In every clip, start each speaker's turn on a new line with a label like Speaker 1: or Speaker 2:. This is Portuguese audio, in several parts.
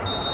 Speaker 1: you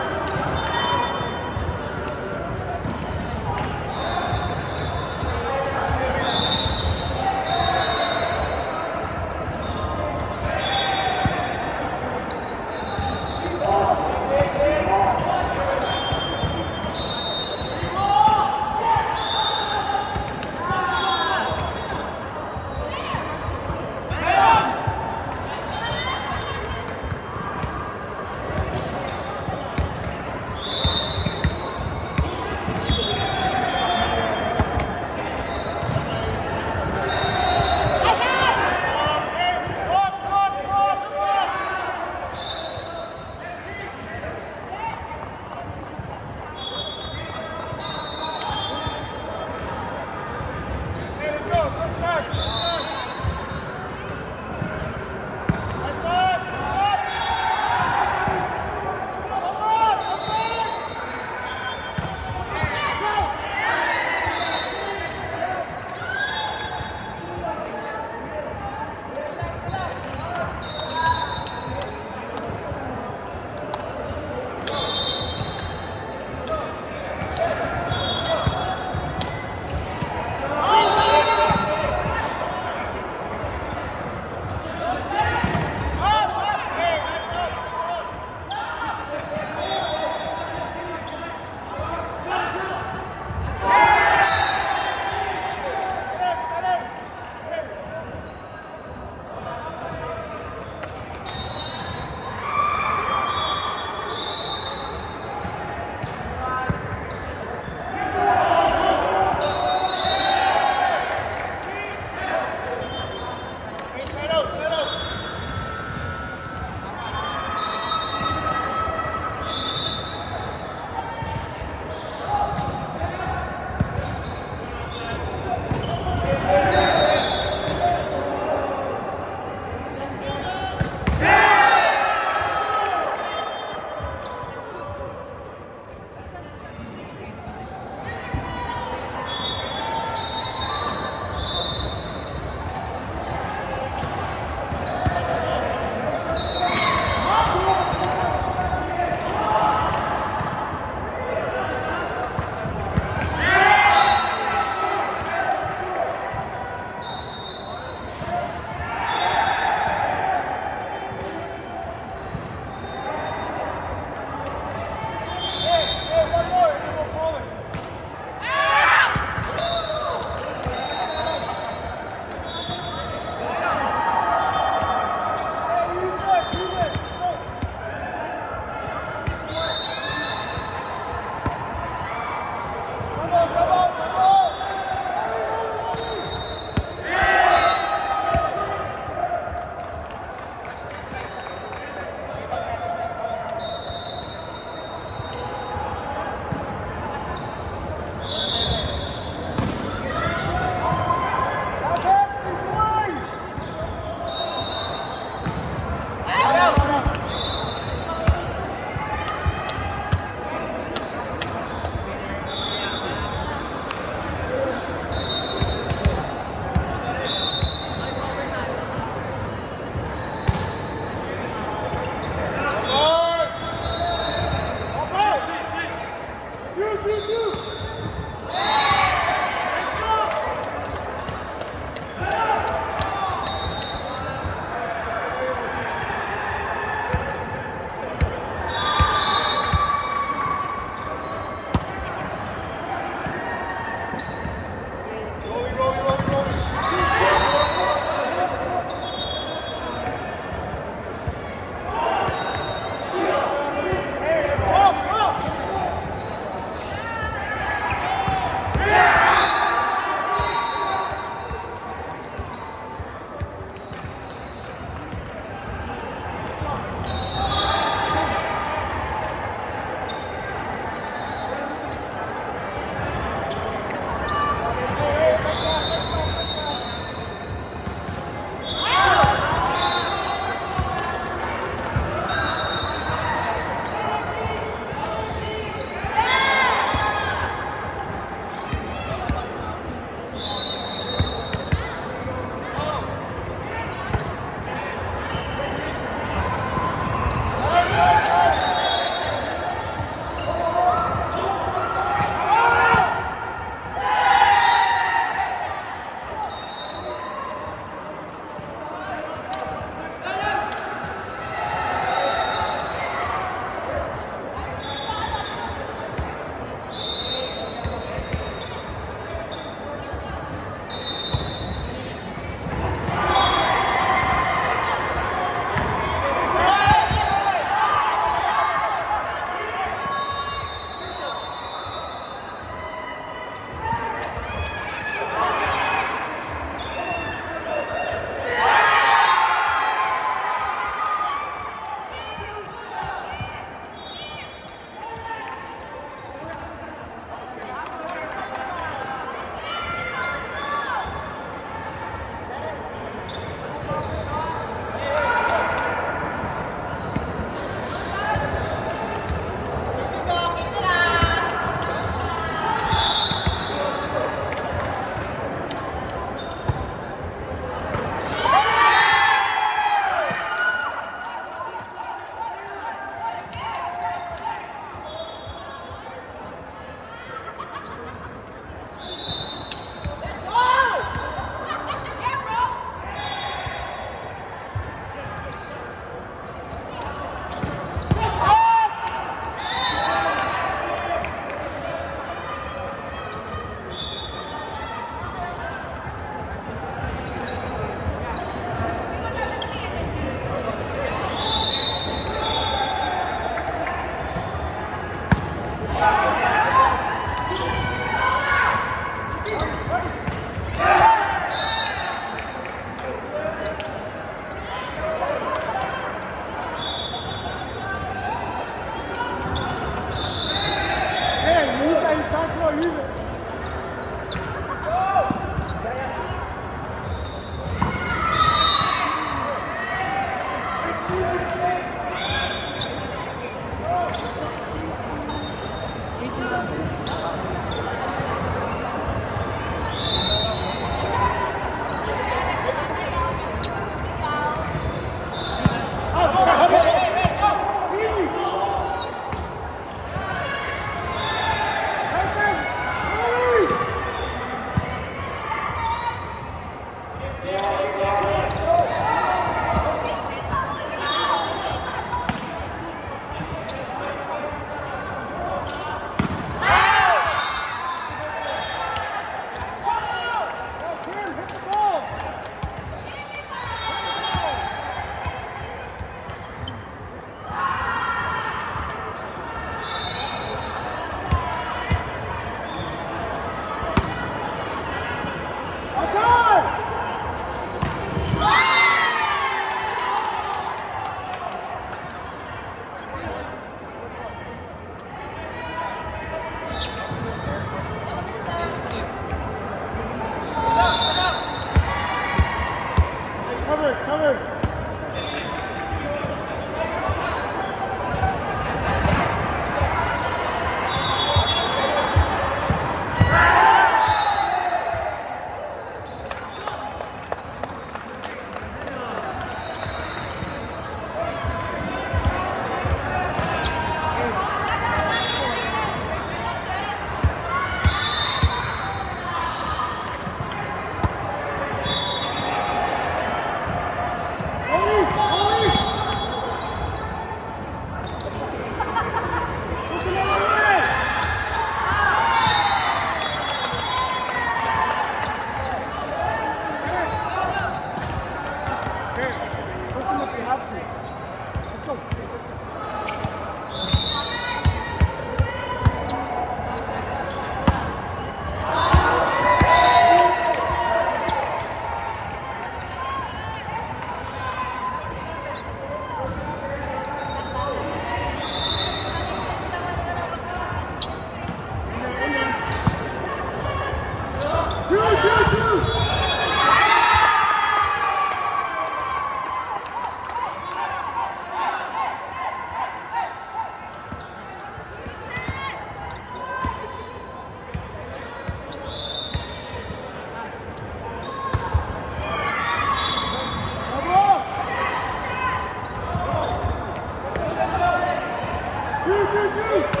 Speaker 1: Brasil!